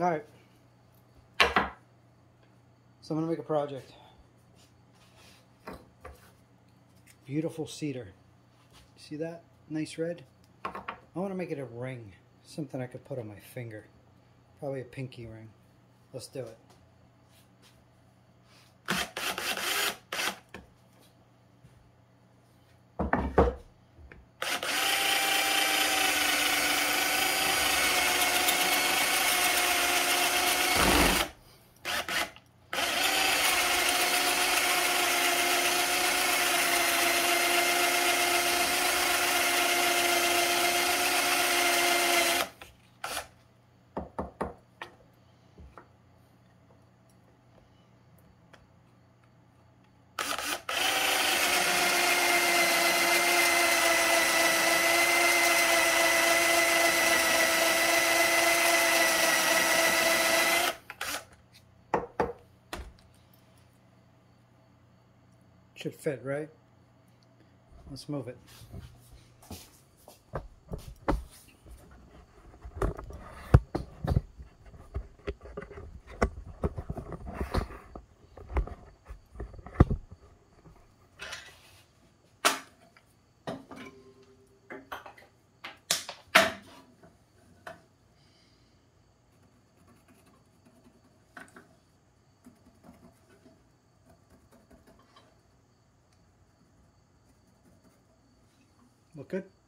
All right. So I'm gonna make a project. Beautiful cedar. See that? Nice red. I want to make it a ring. Something I could put on my finger. Probably a pinky ring. Let's do it. Should fit, right? Let's move it. Look good?